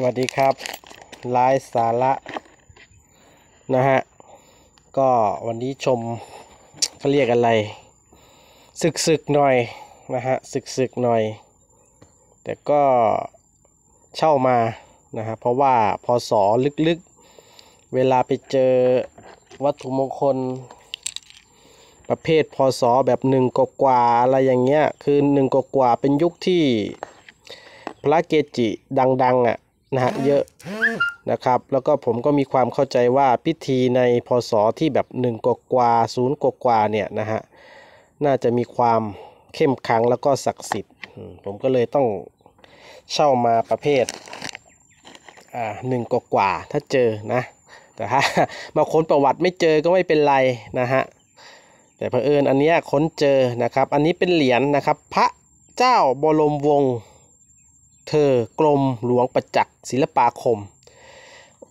สวัสดีครับไลฟ์สาระนะฮะ ก็วันนี้ชมเขาเรียกอะไรศึกศึกหน่อยนะฮะศึกศึกหน่อย แต่ก็เช่ามานะฮะเพราะว่าพอสอลึกๆ เวลาไปเจอวัตถุมงคล ประเภทพศแบบหนึ่งกว่าอะไรอย่างเงี้ย คือหนึ่งกว่าเป็นยุคที่พระเกจิดังๆอะ นะฮะเยอะนะครับ แล้วก็ผมก็มีความเข้าใจว่าพิธีในพศที่แบบหนึ่งกกว่าศูนย์กกว่าเนี่ยนะฮะน่าจะมีความเข้มขลังแล้วก็ศักดิ์สิทธิ์อืมผมก็เลยต้องเช่ามาประเภทอ่าหนึ่งกกว่าถ้าเจอนะแต่ถ้ามาค้นประวัติไม่เจอก็ไม่เป็นไรนะฮะแต่เผอิญอันเนี้ยค้นเจอนะครับ อันนี้เป็นเหรียญนะครับ พระเจ้าบรมวงศ์ เธอกรมหลวงประจักษ์ศิลปาคม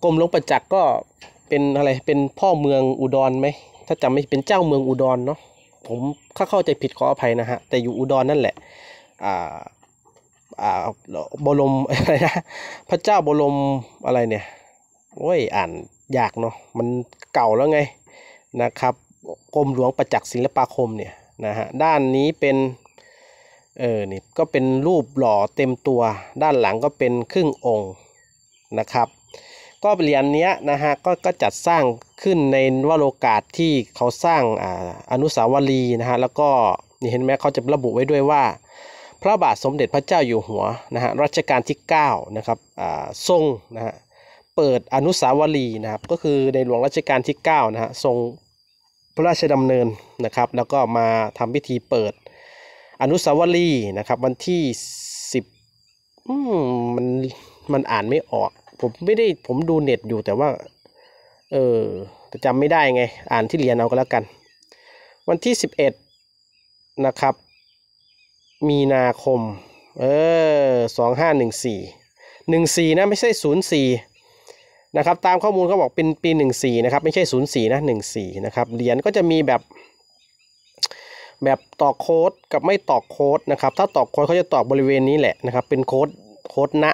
กรมหลวงประจักษ์ก็เป็นอะไรเป็นพ่อเมืองอุดรไหมถ้าจำไม่เป็นเจ้าเมืองอุดรเนาะผมถ้าเข้าใจผิดขออภัยนะฮะแต่อยู่อุดรนั่นแหละอ่าอ่าบรมอะไรนะพระเจ้าบรมอะไรเนี่ยโอ้ยอ่านยากเนาะมันเก่าแล้วไงนะครับกรมหลวงประจักษ์ศิลปาคมเนี่ยนะฮะด้านนี้เป็น เออนี่ก็เป็นรูปหล่อเต็มตัวด้านหลังก็เป็นครึ่งองค์นะครับ ก็เหรียญเนี้ยนะฮะก็ก็จัดสร้างขึ้นในวโรกาสที่เขาสร้างออนุสาวรีย์นะฮะแล้วก็นี่เห็นไหมเขาจะระบุไว้ด้วยว่า พระบาทสมเด็จพระเจ้าอยู่หัวนะฮะรัชกาลที่9นะครับอ่าทรงนะฮะเปิดอนุสาวรีย์นะครับก็คือในหลวงรัชกาลที่9นะฮะทรงพระราชดำเนินนะครับ แล้วก็มาทำพิธีเปิด อนุสาวรีย์นะครับวันที่สิบมันมันอ่านไม่ออก ผมไม่ได้ผมดูเน็ตอยู่แต่ว่า เออแต่จำไม่ได้ไง อ่านที่เรียนเอาก็แล้วกัน วันที่สิบเอ็ดนะครับ มีนาคม เออสองห้าหนึ่งสี่หนึ่งสี่นะไม่ใช่ศูนย์สี่นะครับตามข้อมูลเขาบอกเป็นปี 14 นะครับ ไม่ใช่ 04 นะ 14 นะครับเหรียญก็จะมีแบบ แบบตอกโค้ดกับไม่ตอกโค้ดนะครับ ถ้าตอกโค้ดเขาจะตอกบริเวณนี้แหละนะครับ เป็นโค้ดโค้ดนะ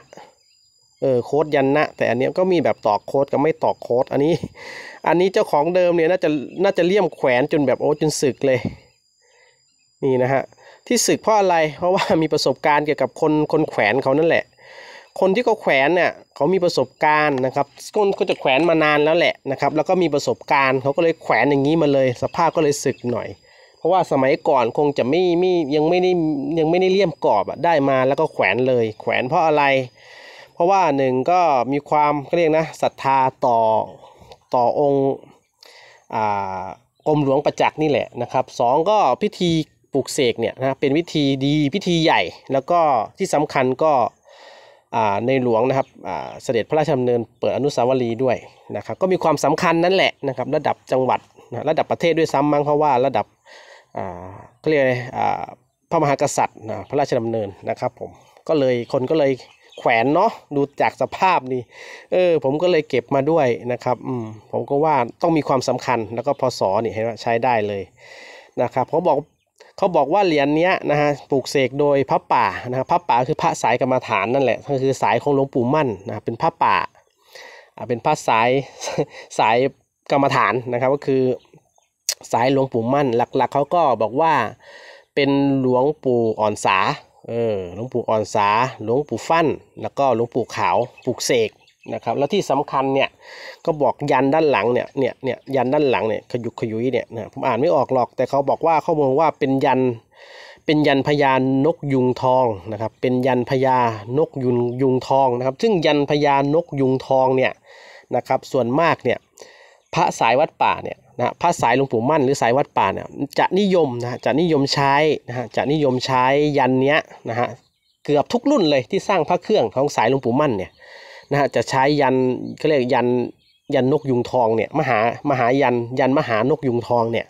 เออโค้ดยันนะ แต่อันนี้ก็มีแบบตอกโค้ดกับไม่ตอกโค้ดอันนี้ อันนี้เจ้าของเดิมเนี่ยน่าจะน่าจะเลี่ยมแขวนจนแบบโอ้จนสึกเลยนี่นะฮะที่สึกเพราะอะไร เพราะว่ามีประสบการณ์เกี่ยวกับคนคนแขวนเขานั่นแหละ คนที่เขาแขวนเนี่ยเขามีประสบการณ์นะครับคนก็จะแขวนมานานแล้วแหละนะครับ แล้วก็มีประสบการณ์เขาก็เลยแขวนอย่างนี้มาเลย สภาพก็เลยสึกหน่อย ราะว่าสมัยก่อนคงจะไม่ไม่ยังไม่ได้ยังไม่ได้เลี่ยมกรอบอะได้มาแล้วก็แขวนเลย แขวนเพราะอะไร เพราะว่าหนึ่งก็มีความเรียกนะศรัทธาต่อต่อองค์อ่ากรมหลวงประจักษ์นี่แหละนะครับสองก็พิธีปลูกเสกเนี่ยนะเป็นวิธีดีพิธีใหญ่ แล้วก็ที่สำคัญก็ในหลวงนะครับเสด็จพระราชดำเนินเปิดอนุสาวรีย์ด้วยนะครับก็มีความสำคัญนั่นแหละนะครับระดับจังหวัดระดับประเทศด้วยซ้ำมั้งเพราะว่าระดับ เขาเรียกอะไรพระมหากษัตริย์นะพระราชดำเนินนะครับผมก็เลยคนก็เลยแขวนเนาะดูจากสภาพนี่เออผมก็เลยเก็บมาด้วยนะครับอืมผมก็ว่าต้องมีความสำคัญแล้วก็พศนี่เห็นว่าใช้ได้เลยนะครับเขาบอกเขาบอกว่าเหรียญเนี้ยนะฮะปลูกเสกโดยพระป่านะครับพระป่าคือพระสายกรรมฐานนั่นแหละก็คือสายของหลวงปู่มั่นนะเป็นพระป่าอ่าเป็นพระสายสายกรรมฐานนะครับก็คือ สายหลวงปู่มั่น หลักๆเขาก็บอกว่าเป็นหลวงปู่อ่อนสาเออหลวงปู่อ่อนสาหลวงปู่ฟั่น แล้วก็หลวงปู่ขาวปลูกเสกนะครับแล้วที่สำคัญเนี่ยก็บอกยันด้านหลังเนี่ยเนี่ยเนี่ยยันด้านหลังเนี่ยขยุกขยุยเนี่ยนะผมอ่านไม่ออกหรอกแต่เขาบอกว่าข้อมูลว่าเป็นยันเป็นยันพญานกยุงทองนะครับเป็นยันพญานกยุงยุงทองนะครับซึ่งยันพญานกยุงทองเนี่ยนะครับส่วนมากเนี่ยพระสายวัดป่าเนี่ย นะพระสายหลวงปู่มั่นหรือสายวัดป่าเนี่ยจะนิยมนะจะนิยมใช้นะฮะจะนิยมใช้ยันเนี้ยนะฮะเกือบทุกรุ่นเลยที่สร้างพระเครื่องของสายหลวงปู่มั่นเนี่ยนะฮะจะใช้ยันเขาเรียกยันยันนกยุงทองเนี่ยมหามหายันยันมหานกยุงทองเนี่ย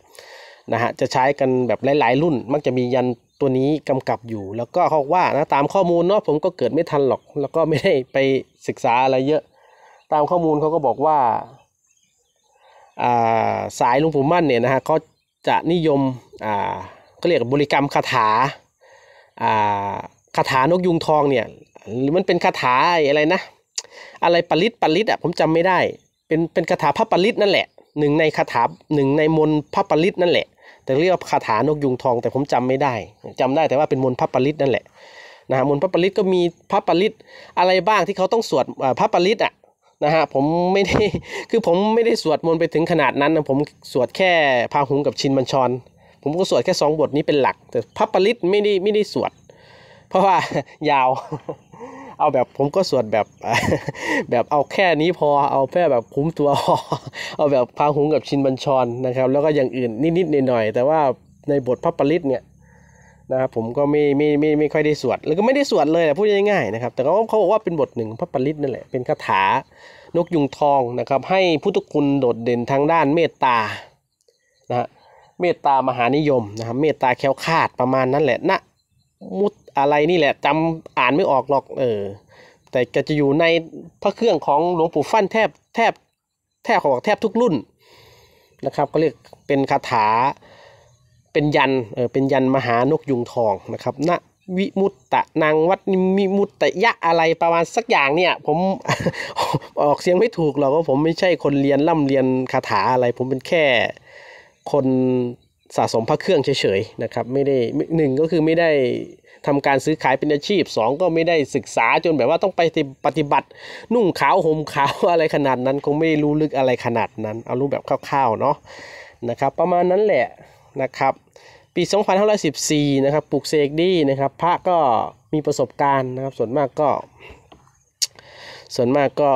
นะฮะจะใช้กันแบบหลาย ๆ รุ่น มักจะมียันตัวนี้กำกับอยู่ แล้วก็เขาว่านะตามข้อมูลเนาะผมก็เกิดไม่ทันหรอก แล้วก็ไม่ได้ไปศึกษาอะไรเยอะ ตามข้อมูลเขาก็บอกว่า สายลวงปู่มั่นเนี่ยนะฮะเขาจะนิยมอ่าเขาเรียกบริกรรมคาถาอ่าคาถานกยุงทองเนี่ยหรือมันเป็นคาถาอะไรนะ อะไรปริตปริตอะผมจำไม่ได้ เป็นเป็นคาถาพระปริตนั่นแหละหนึ่งในคาถาหนึ่งในมนพระปริตนั่นแหละ แต่เรียกว่าคาถานกยุงทองแต่ผมจำไม่ได้จำได้แต่ว่าเป็นมนพระปริตนั่นแหละนะฮะมนพระปริตก็มีพระปริตอะไรบ้างที่เขาต้องสวดอ่าพระปริตอะ นะฮะผมไม่ได้คือผมไม่ได้สวดมนต์ไปถึงขนาดนั้นนะผมสวดแค่พาหุงกับชินบัญชร ผมก็สวดแค่สองบทนี้เป็นหลัก แต่พระปริตไม่ได้ไม่ได้สวด เพราะว่ายาว เอาแบบผมก็สวดแบบแบบเอาแค่นี้พอเอาแค่แบบคุ้มตัวพอเอาแบบพาหุงกับชินบัญชรนะครับ แล้วก็อย่างอื่นนิดๆหน่อยๆแต่ว่าในบทพระปริตเนี่ย นะครับผมก็ไม่ไม่ไม่ไม่ค่อยได้สวดแล้วก็ไม่ได้สวดเลยอะพูดง่ายๆนะครับแต่เขาเขาบอกว่าเป็นบทหนึ่งพระปริตนั่นแหละเป็นคาถานกยุงทองนะครับ ให้พุทธคุณโดดเด่นทางด้านเมตตานะฮะเมตตามหานิยมนะครับเมตตาแคล้วคาดประมาณนั้นแหละนะมุดอะไรนี่แหละจำอ่านไม่ออกหรอกเออแต่ก็จะอยู่ในพระเครื่องของหลวงปู่ฟั่นแทบแทบแทบขอกแทบทุกรุ่นนะครับก็เรียกเป็นคาถา เป็นยันเออเป็นยันมหานกยุงทองนะครับณวิมุตตะนางวัดนิมิมุตตะยะอะไรประมาณสักอย่างเนี่ย ผมออกเสียงไม่ถูกหรอกว่าผมไม่ใช่คนเรียนล่ำเรียนคาถาอะไร ผมเป็นแค่คนสะสมพระเครื่องเฉยๆนะครับ ไม่ได้หนึ่งก็คือไม่ได้ทำการซื้อขายเป็นอาชีพสองก็ไม่ได้ศึกษาจนแบบว่าต้องไปปฏิบัติ นุ่งขาวห่มขาวอะไรขนาดนั้น คงไม่ได้รู้ลึกอะไรขนาดนั้น เอารู้แบบคร่าวๆเนาะนะครับ ประมาณนั้นแหละ นะครับปี 2514 นะครับปลูกเสกดีนะครับ พระก็มีประสบการณ์นะครับ ส่วนมากก็ ส่วนมากก็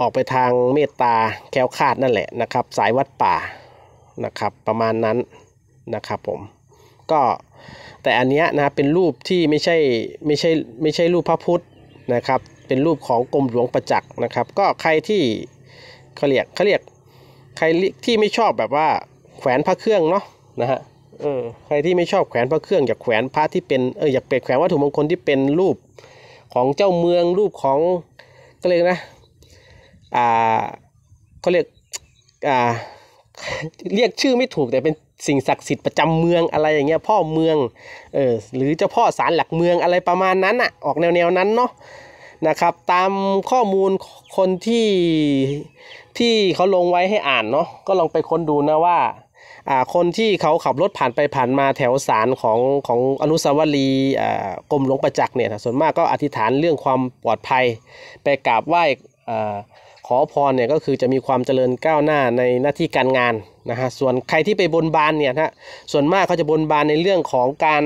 ออกไปทางเมตตาแคล้วคาดนั่นแหละนะครับ สายวัดป่านะครับ ประมาณนั้นนะครับผมก็แต่อันเนี้ยนะเป็นรูปที่ไม่ใช่ไม่ใช่ไม่ใช่รูปพระพุทธนะครับ เป็นรูปของกรมหลวงประจักษ์นะครับ ก็ใครที่เขาเรียกเขาเรียกใครที่ไม่ชอบแบบว่าแขวนพระเครื่องเนาะ นะฮะเออใครที่ไม่ชอบแขวนพระเครื่องอยากแขวนพระที่เป็นเอออยากเป็ดแขวนวัตถุมงคลที่เป็นรูปของเจ้าเมืองรูปของก็เลยกนะอ่าเขาเรียกอ่าเรียกชื่อไม่ถูกแต่เป็นสิ่งศักดิ์สิทธิ์ประจำเมืองอะไรอย่างเงี้ยพ่อเมืองเออหรือเจ้าพ่อศาลหลักเมืองอะไรประมาณนั้นอะออกแนวแนวๆนั้นเนาะนะครับตามข้อมูลคนที่ที่เขาลงไว้ให้อ่านเนาะก็ลองไปค้นดูนะว่า คนที่เขาขับรถผ่านไปผ่านมาแถวศาลของของอนุสาวรีย์กรมหลวงประจักษ์เนี่ยนะส่วนมากก็อธิษฐานเรื่องความปลอดภัย ไปกราบไหว้ขอพรเนี่ยก็คือจะมีความเจริญก้าวหน้าในหน้าที่การงานนะฮะส่วนใครที่ไปบนบานเนี่ยนะส่วนมากเขาจะบนบานในเรื่องของการ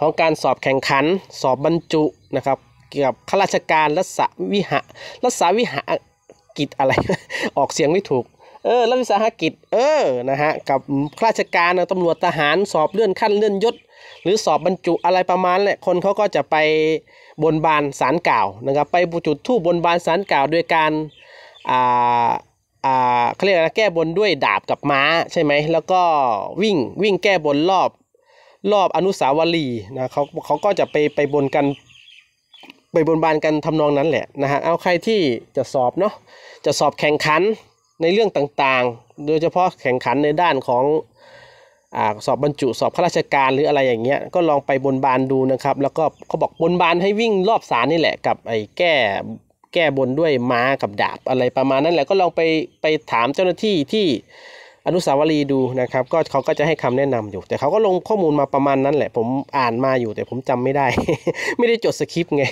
ของการสอบแข่งขัน สอบบรรจุนะครับเกี่ยวกับข้าราชการรัศวิหะรัศวิหะกิจอะไร ออกเสียงไม่ถูก เออรัฐวิสาหกิจ เออนะฮะกับข้าราชการตำรวจทหารสอบเลื่อนขั้นเลื่อนยศ หรือสอบบรรจุอะไรประมาณแหละคนเขาก็จะไปบนบานสารกล่าวนะครับไปจุดธูปบนบานสารกล่าวโดยการอ่าอ่าเขาเรียกอะไรนะแก้บนด้วยดาบกับม้าใช่ไหมแล้วก็วิ่งวิ่งแก้บนรอบรอบอนุสาวรีย์นะเขาเขาก็จะไปไปบนกันไปบนบานกันทำนองนั้นแหละนะฮะเอาใครที่จะสอบเนาะจะสอบแข่งขัน ในเรื่องต่างๆ โดยเฉพาะแข่งขันในด้านของอสอบบรรจุสอบข้าราชการหรืออะไรอย่างเงี้ยก็ลองไปบนบานดูนะครับ แล้วก็เขาบอกบนบานให้วิ่งรอบศาลนี่แหละกับไอ้แก้แก้บนด้วยม้ากับดาบอะไรประมาณนั้นแหละก็ลองไปไปถามเจ้าหน้าที่ที่ อนุสาวรีย์ดูนะครับ ก็เขาก็จะให้คำแนะนำอยู่ แต่เขาก็ลงข้อมูลมาประมาณนั้นแหละ ผมอ่านมาอยู่แต่ผมจำไม่ได้ ไม่ได้จดสคริปต์ไง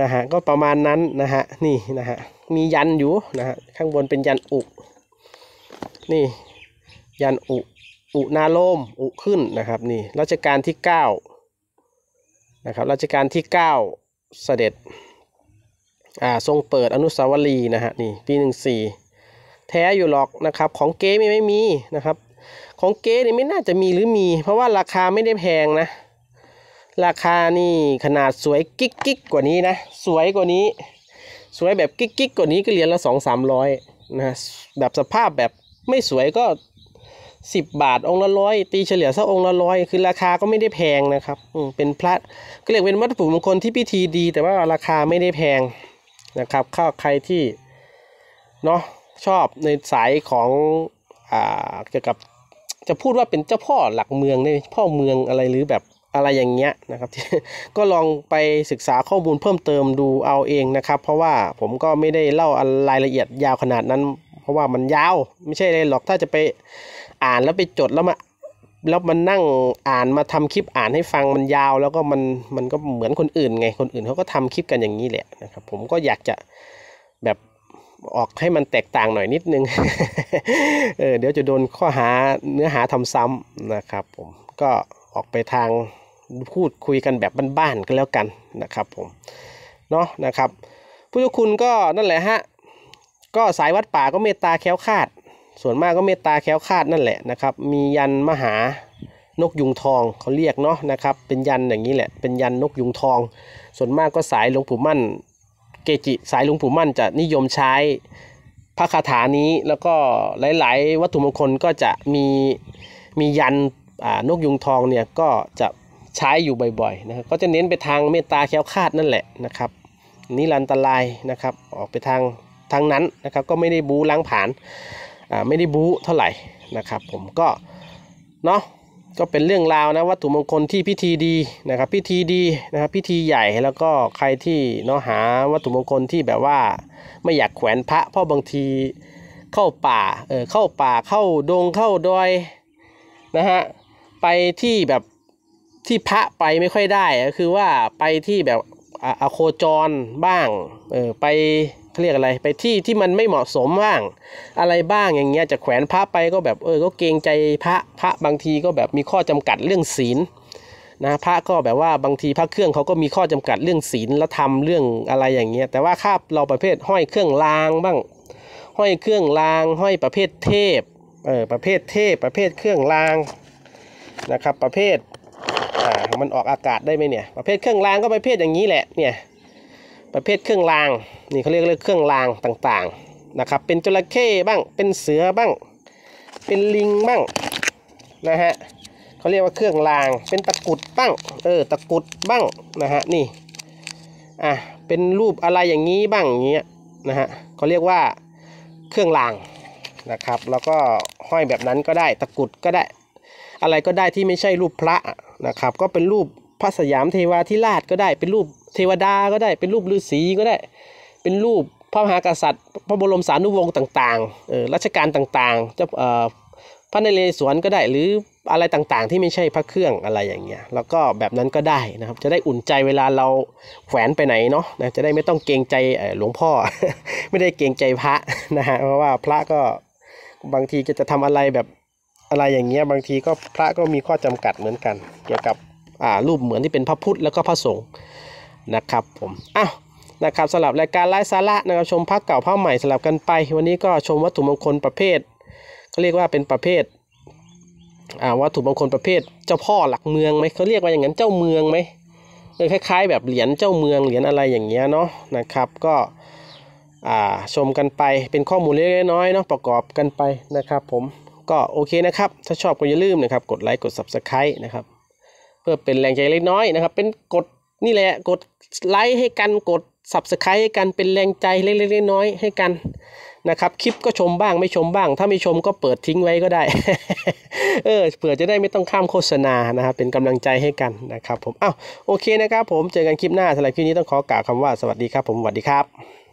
นะฮะก็ประมาณนั้นนะฮะนี่นะฮะมียันอยู่นะฮะข้างบนเป็นยันอุนี่ยันอุอุนาโลมอุขึ้นนะครับนี่รัชกาลที่เก้านะครับรัชกาลที่เก้าเสด็จอ่าทรงเปิดอนุสาวรีย์นะฮะนี่ปีหนึ่งสี่ แท้อยู่หรอกนะครับ ของเก๊ไม่ไม่มีนะครับ ของเก๊นี่ไม่น่าจะมีหรือมี เพราะว่าราคาไม่ได้แพงนะ ราคานี่ขนาดสวยกิ๊กกิ๊กกว่านี้นะ สวยกว่านี้ สวยแบบกิ๊กกิ๊กกว่านี้ก็เหรียญละสองสามร้อยนะแบบสภาพแบบไม่สวยก็สิบบาทองละร้อยตีเฉลี่ยสักองละร้อยคือราคาก็ไม่ได้แพงนะครับอืเป็นพระก็เรียกเป็นวัตถุมงคลที่พิธีดี แต่ว่าราคาไม่ได้แพงนะครับข้าใครที่เนาะ ชอบในสายของอ่าเกี่ยวกับจะพูดว่าเป็นเจ้าพ่อหลักเมืองในพ่อเมืองอะไรหรือแบบอะไรอย่างเงี้ยนะครับ ก็ลองไปศึกษาข้อมูลเพิ่มเติมดูเอาเองนะครับ เพราะว่าผมก็ไม่ได้เล่ารายละเอียดยาวขนาดนั้น เพราะว่ามันยาวไม่ใช่เลยหรอกถ้าจะไปอ่านแล้วไปจดแล้วมาแล้วมันนั่งอ่านมาทำคลิปอ่านให้ฟังมันยาว แล้วก็มันมันก็เหมือนคนอื่นไงคนอื่นเขาก็ทำคลิปกันอย่างนี้แหละนะครับ ผมก็อยากจะ ออกให้มันแตกต่างหน่อยนิดนึง เออเดี๋ยวจะโดนข้อหาเนื้อหาทำซ้ำนะครับผมก็ออกไปทางพูดคุยกันแบบบ้านๆก็แล้วกันนะครับผมเนาะนะครับผู้เจ้าคุณก็นั่นแหละฮะก็สายวัดป่าก็เมตตาแคล้วคาด ส่วนมากก็เมตตาแคล้วคาดนั่นแหละนะครับ มียันมหานกยุงทองเขาเรียกเนาะนะครับ เป็นยันอย่างนี้แหละเป็นยันนกยุงทอง ส่วนมากก็สายหลวงปู่มั่น เกจิสายหลวงปู่มั่นจะนิยมใช้พระคาถานี้แล้วก็หลาย ๆ วัตถุมงคลก็จะมีมียันนกยุงทองเนี่ยก็จะใช้อยู่บ่อยๆนะครับก็จะเน้นไปทางเมตตาแค้วคาดนั่นแหละนะครับนิรันตรายนะครับออกไปทางทางนั้นนะครับก็ไม่ได้บูล้างผาญอ่าไม่ได้บูเท่าไหร่นะครับผมก็เนาะ ก็เป็นเรื่องราวนะวัตถุมงคลที่พิธีดีนะครับ พิธีดีนะครับ พิธีใหญ่แล้วก็ใครที่เนาะหาวัตถุมงคลที่แบบว่า ไม่อยากแขวนพระเพราะบางทีเข้าป่าเออเข้าป่าเข้าดงเข้าดอยนะฮะไปที่แบบที่พระไปไม่ค่อยได้ก็คือว่าไปที่แบบออโคจรบ้างเออไป เขาเรียกอะไรไปที่ที่มันไม่เหมาะสมบ้าง อะไรบ้างอย่างเงี้ยจะแขวนพระไปก็แบบเออก็เกรงใจพระพระบางทีก็แบบมีข้อจำกัดเรื่องศีลนะพระก็แบบว่าบางทีพระเครื่องเขาก็มีข้อจำกัดเรื่องศีลแล้วทำเรื่องอะไรอย่างเงี้ยแต่ว่าคาบเราประเภทห้อยเครื่องรางบ้าง ห้อยเครื่องราง ห้อยประเภทเทพเออประเภทเทพประเภทเครื่องรางนะครับประเภทอ่ามันออกอากาศได้ไหมเนี่ยประเภทเครื่องรางก็ประเภทอย่างนี้แหละเนี่ย ประเภทเครื่องราง นี่เขาเรียกเรียกเครื่องรางต่างๆนะครับ เป็นจระเข้บ้าง เป็นเสือบ้าง เป็นลิงบ้างนะฮะเขาเรียกว่าเครื่องราง เป็นตะกุดบ้าง เออ ตะกุดบ้างนะฮะ นี่ อะ เป็นรูปอะไรอย่างนี้บ้างอย่างเงี้ยนะฮะเขาเรียกว่าเครื่องรางนะครับ แล้วก็ห้อยแบบนั้นก็ได้ ตะกุดก็ได้ อะไรก็ได้ที่ไม่ใช่รูปพระนะครับ ก็เป็นรูปพระสยามเทวาธิราชก็ได้ เป็นรูป เทวดาก็ได้ เป็นรูปฤาษีก็ได้ เป็นรูปพระมหากษัตริย์ พระบรมสารีวงศ์ต่างๆเออรัชกาลต่างๆเจ้าพระนเรศวรก็ได้หรืออะไรต่างๆ ที่ไม่ใช่พระเครื่องอะไรอย่างเงี้ยแล้วก็แบบนั้นก็ได้นะครับจะได้อุ่นใจเวลาเราแขวนไปไหนเนาะนะจะได้ไม่ต้องเกรงใจหลวงพ่อ ไม่ได้เกรงใจพระนะฮะเพราะว่าพระก็บางทีจะจะทำอะไรแบบอะไรอย่างเงี้ยบางทีก็พระก็มีข้อจำกัดเหมือนกัน เกี่ยวกับรูปเหมือนที่เป็นพระพุทธแล้วก็พระสงฆ์ นะครับผมอ้าวนะครับสำหรับรายการไลฟ์สาระนะครับชมภาคเก่าภาคใหม่สลับกันไป วันนี้ก็ชมวัตถุมงคลประเภทเขาเรียกว่าเป็นประเภทอ่าวัตถุมงคลประเภท เจ้าพ่อหลักเมืองไหมเขาเรียกว่าอย่างนั้นเจ้าเมืองไหมเออคล้ายๆ แบบเหรียญเจ้าเมืองเหรียญอะไรอย่างเงี้ยเนาะนะครับก็อ่าชมกันไปเป็นข้อมูลเล็กๆน้อยเนาะประกอบกันไปนะครับ ผมก็โอเคนะครับ ถ้าชอบก็อย่าลืมนะครับ กดไลค์กด subscribe นะครับ เพื่อเป็นแรงใจเล็กน้อยนะครับ เป็นกด นี่แหละกดไลค์ให้กันกด subscribe ให้กันเป็นแรงใจเล็กๆน้อยๆให้กันนะครับคลิปก็ชมบ้างไม่ชมบ้าง ถ้าไม่ชมก็เปิดทิ้งไว้ก็ได้ เออเผื่อจะได้ไม่ต้องข้ามโฆษณานะครับเป็นกำลังใจให้กันนะครับผมอ้าวโอเคนะครับผมเจอกันคลิปหน้าสำหรับคลิปนี้ต้องขอกล่าวคำว่าสวัสดีครับผมสวัสดีครับ